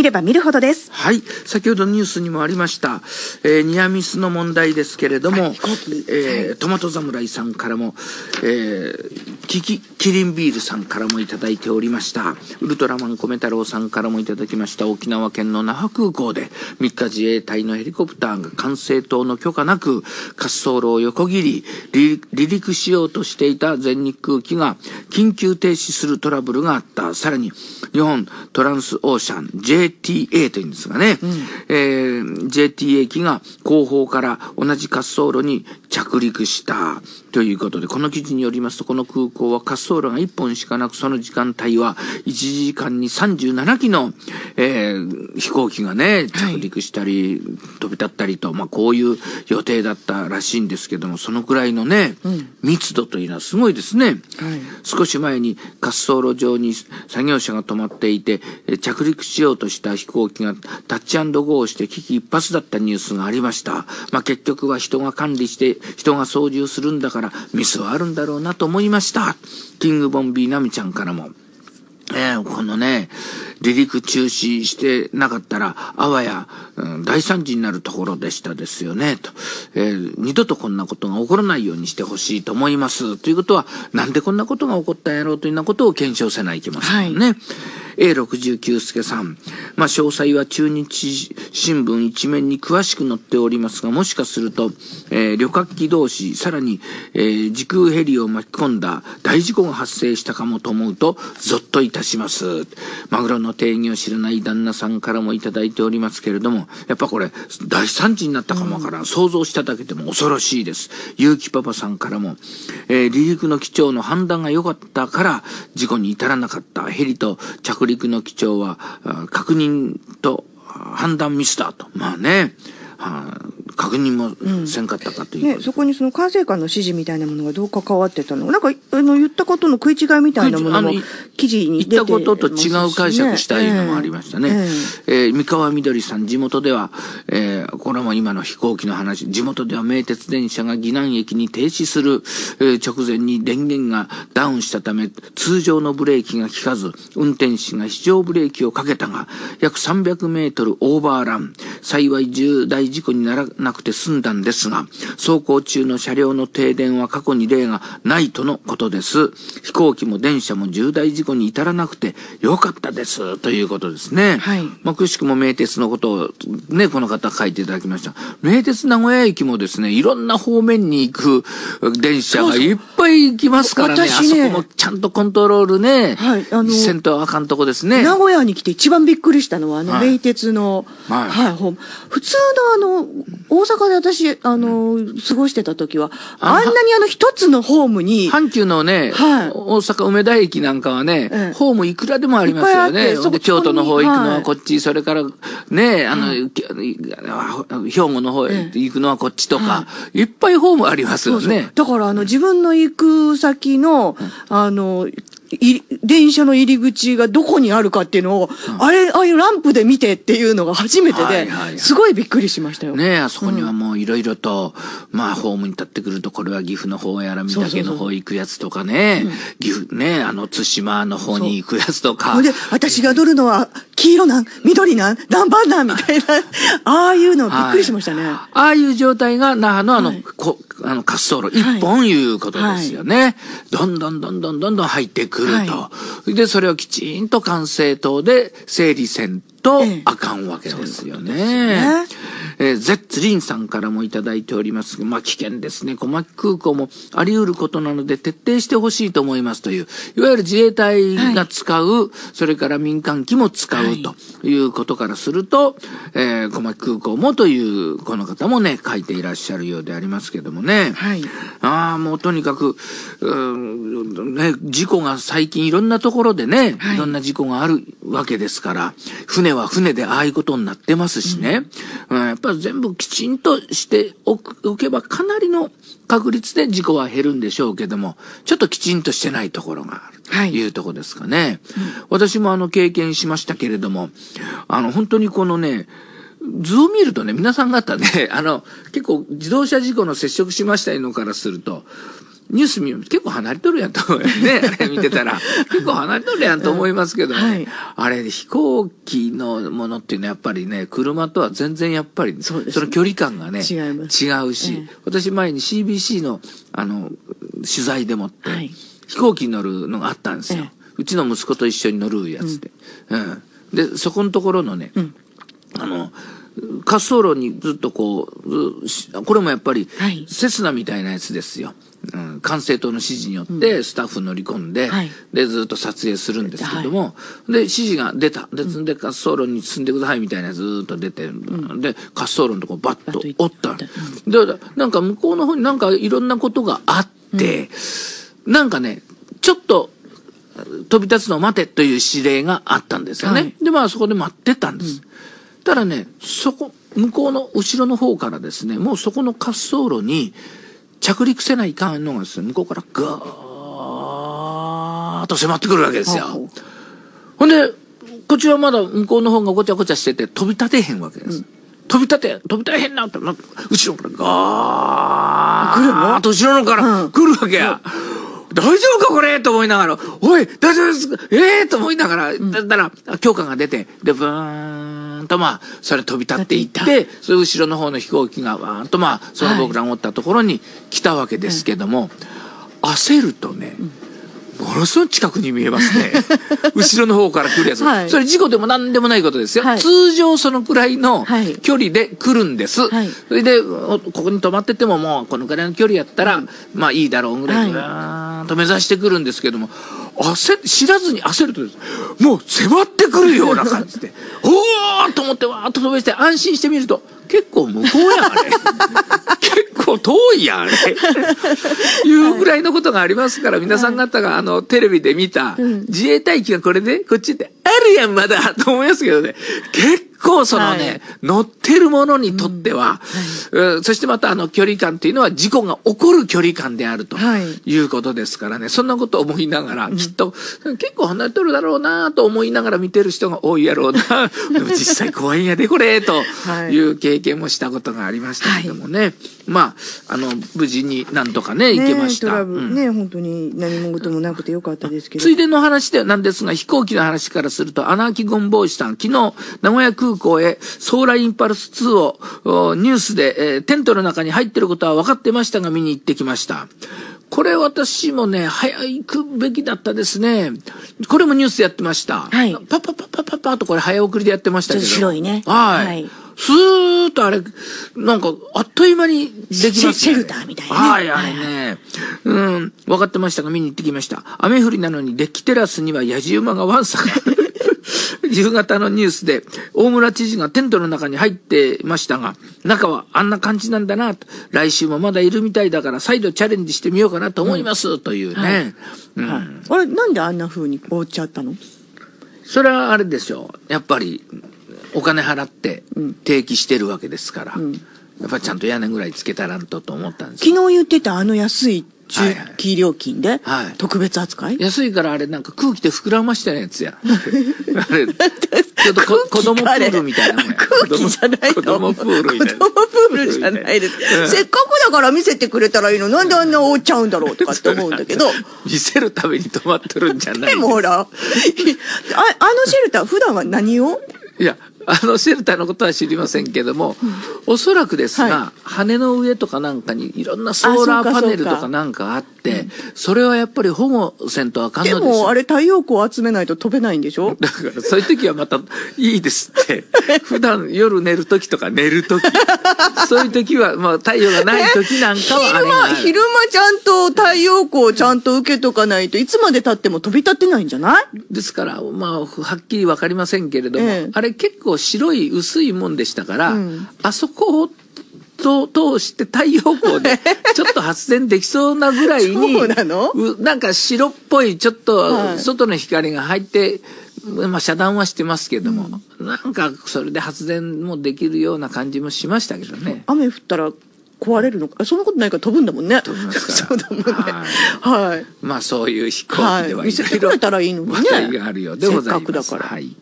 見れば見るほどです。はい。先ほどニュースにもありました、えーニアミスの問題ですけれども、えートマト侍さんからも、えーキキ、キリンビールさんからもいただいておりました。ウルトラマン米太郎さんからもいただきました。沖縄県の那覇空港で、3日自衛隊のヘリコプターが管制塔の許可なく、滑走路を横切り、離離陸しようとしていた全日空機が緊急停止するトラブルがあった。さらに、日本トランスオーシャン JTA というんですがね、えー JTA 機が後方から同じ滑走路に着陸したということで、この記事によりますと、この空港は滑走路が1本しかなく、その時間帯は1時間に37機の、えー飛行機がね、着陸したり、飛び立ったりと、まあこういう予定だったらしいんですけども、そのくらいのね、密度というのはすごいですね。少し前に滑走路上に作業車が止まっていて、え着陸しようとした飛行機がタッチゴーをして危機一髪だったニュースがありました。まあ結局は人が管理して、人が操縦するんだからミスはあるんだろうなと思いました。キングボンビーナミちゃんからも。えーこのね、離陸中止してなかったら、あわや、うん大惨事になるところでしたですよね、と。えー二度とこんなことが起こらないようにしてほしいと思います。ということは、なんでこんなことが起こったんやろうというようなことを検証せないといけませんよね。A69 助さん。まあ、詳細は中日新聞一面に詳しく載っておりますが、もしかすると、えー旅客機同士、さらに、えー時空ヘリを巻き込んだ大事故が発生したかもと思うと、ゾッといたします。マグロの定義を知らない旦那さんからもいただいておりますけれども、やっぱこれ、大惨事になったかもわからん。想像しただけでも恐ろしいです。ゆうきパパさんからも、えー離陸の機長の判断が良かったから、事故に至らなかった。ヘリと着陸の機長は、確認と判断ミスだと。まあね、はあ確認もせんかったかということね、そこにその管制官の指示みたいなものがどう関わってたの？なんか、あの、言ったことの食い違いみたいなものも記事に言った出てことと違う解釈したいのもありましたね。えー三河みどりさん、地元では、えーこれも今の飛行機の話、地元では名鉄電車が岐南駅に停止する、えー直前に電源がダウンしたため、通常のブレーキが効かず、運転士が非常ブレーキをかけたが、約300メートルオーバーラン。幸い重大事故にならなくて済んだんですが、走行中の車両の停電は過去に例がないとのことです。飛行機も電車も重大事故に至らなくてよかったです。ということですね。はいまあ、くしくも名鉄のことをね、この方書いていただきました。名鉄名古屋駅もですね、いろんな方面に行く電車がいっぱい行きますからね。私ね。あそこもちゃんとコントロールね、はいあのせんとあかんとこですね。名古屋に来て一番びっくりしたのは、あの、はい。名鉄の、はい。はい、普通のあの、大阪で私、あの、過ごしてた時は、ああんなにあの一つのホームに、阪急のね、はい。大阪梅田駅なんかはね、ええ。ホームいくらでもありますよね。京都の方行くのははい。こっち、それからね、あの、きあ兵庫の方へ行くのはこっちとか、い。っぱいホームありますよね。だからあの自分の行く先の、あの、い電車の入り口がどこにあるかっていうのを、あれ、ああいうランプで見てっていうのが初めてではいはいはい、すごいびっくりしましたよ。ねあそこにはもういろいろと、まあ、ホームに立ってくると、これは岐阜の方やら三宅の方行くやつとかね、岐阜ね、あの、対馬の方に行くやつとか。で、私が乗るのは黄色なん、緑なん、何番なんみたいな、ああいうのびっくりしましたね。ああいう状態が那覇のあの、はいこあの滑走路一本いうことですよね。どんどんどんどんどんどん入ってくると。はで、それをきちんと管制塔で整理せんとええあかんわけですよね。ねえーゼッツリンさんからもいただいております。が、まあ危険ですね。小牧空港もあり得ることなので徹底してほしいと思いますという、いわゆる自衛隊が使う、それから民間機も使うとい。うことからすると、えー小牧空港もという、この方もね、書いていらっしゃるようでありますけどもね。はい。ああ、もうとにかく、うーんね、事故が最近いろんなところでね、はい。いろんな事故があるわけですから、船は船でああいうことになってますしね、うん。やっぱり全部きちんとしておけばかなりの確率で事故は減るんでしょうけども、ちょっときちんとしてないところがある。はいというところですかね。私もあの経験しましたけれども、あの本当にこのね、図を見るとね、皆さん方ね、あの、結構自動車事故の接触しましたのからすると、ニュース見る結構離れとるやんと思うよね。あれ見てたら。結構離れとるやんと思いますけどね。はいあれ、飛行機のものっていうのはやっぱりね、車とは全然やっぱり、そねの距離感がね、違違うし、ええ私前に CBC の、あの、取材でもって、はい飛行機に乗るのがあったんですよ。えうちの息子と一緒に乗るやつで。うん。で、そこのところのね、んあの、滑走路にずっとこう、これもやっぱりはい、セスナみたいなやつですよ。うん、管制塔の指示によってスタッフ乗り込んで、はい。で、ずっと撮影するんですけども、で、指示が出た。で、で、滑走路に進んでくださいみたいなずっと出て、で、滑走路のとこバッと折った。で、なんか向こうの方になんかいろんなことがあって、なんかね、ちょっと、飛び立つのを待てという指令があったんですよね。はい。で、まあそこで待ってたんです。ただね、そこ、向こうの後ろの方からですね、もうそこの滑走路に着陸せないかんのがですね、向こうからガーッと迫ってくるわけですよ。ほんで、こっちはまだ向こうの方がごちゃごちゃしてて飛び立てへんわけです。飛び立て、飛び立てへんなって、後ろからガー来るの？ッと後ろのからうん。来るわけや。大丈夫かこれ？と思いながら、おい、大丈夫ですか？ええと思いながら、だったら、許可が出て、で、ブーンとまあ、それ飛び立っていっ立て、それ後ろの方の飛行機がわーんとまあ、その僕らがおったところに来たわけですけども、焦るとね、ものすごい近くに見えますね。後ろの方から来るやつ。はい。それ事故でも何でもないことですよ。はい。通常そのくらいのはい。距離で来るんです。はい。それで、おここに止まっててももうこのくらいの距離やったら、まあいいだろうぐらいに、はい。わーんと目指してくるんですけども、焦、知らずに焦るとです、もう迫ってくるような感じで、お ーと思ってわーっと飛びして安心してみると、結構向こうやん、あれ。結構遠いやん、あれ。いうぐらいのことがありますから、皆さん方が、あの、テレビで見た、自衛隊機がこれで、こっちで、あるやん、まだ、と思いますけどね、結構そのね、はい。乗ってるものにとっては、うん。そしてまたあの距離感っていうのは事故が起こる距離感であるとはい。いうことですからね、そんなことを思いながら、きっと結構離れとるだろうなと思いながら見てる人が多いやろうな。でも実際怖いんやで、これ、とはい。いう経験もしたことがありましたけどもね。まあ、あの、無事になんとかね、行けました。ねう本当に何も事もなくてよかったですけど。ついでの話でなんですが、飛行機の話からすると、アナーキゴンボウシさん、昨日、名古屋空港へ、ソーラーインパルス2を、おニュースで、えーテントの中に入ってることは分かってましたが、見に行ってきました。これ私もね、早くべきだったですね。これもニュースやってました。はいパパパパパパとこれ早送りでやってましたけど。ちょっと白いねはい。はいスーッとあれ、なんか、あっという間にできますね。シェルターみたいなねはい、あれね。うん、分かってましたが見に行ってきました。雨降りなのにデッキテラスにはヤジ馬がワンサが。夕方のニュースで、大村知事がテントの中に入ってましたが、中はあんな感じなんだなと。来週もまだいるみたいだから、再度チャレンジしてみようかなと思います、というね。あれ、なんであんな風に覆っちゃったの？それはあれでしょう。やっぱり、お金払って定期してるわけですから、やっぱりちゃんと屋根ぐらいつけたらんとと思ったんですよ。昨日言ってたあの安い中期料金ではい特別扱い、安いからあれなんか空気で膨らましたやつや。あれ、ちょっとこ子供プールみたいな。空気じゃない子供プールみたいな。子供プールじゃないです。せっかくだから見せてくれたらいいの。なんであんな覆っちゃうんだろうとかって思うんだけど。見せるために止まってるんじゃないでもほら、ああのシェルター普段は何を？いや、あのシェルターのことは知りませんけども、おそらくですが、は羽の上とかなんかにいろんなソーラーパネルとかかなんかあって、それはやっぱり保護せんとあかんでのですよ。もあれ太陽光を集めないと飛べないんでしょ？だからそういう時はまたいいですって。普段夜寝る時とか寝る時。そういう時は、まあ太陽がない時なんかはあ昼間。昼間ちゃんと太陽光をちゃんと受けとかないといつまで経っても飛び立ってないんじゃない？ですから、まあ、はっきりわかりませんけれども、ええ。あれ結構白い薄いもんでしたから、うん。あそこをと通して太陽光で ちょっと発電できそうなぐらいに、なの？うなんか白っぽいちょっとはい。外の光が入って、まあ遮断はしてますけども、なんかそれで発電もできるような感じもしましたけどね。雨降ったら壊れるのか？そんなことないから飛ぶんだもんね。飛びます そうだもんね。はい。まあそういう飛行機ではいはい。見せてくれたらいいのにね。があるようでございます。せっかくだから。はい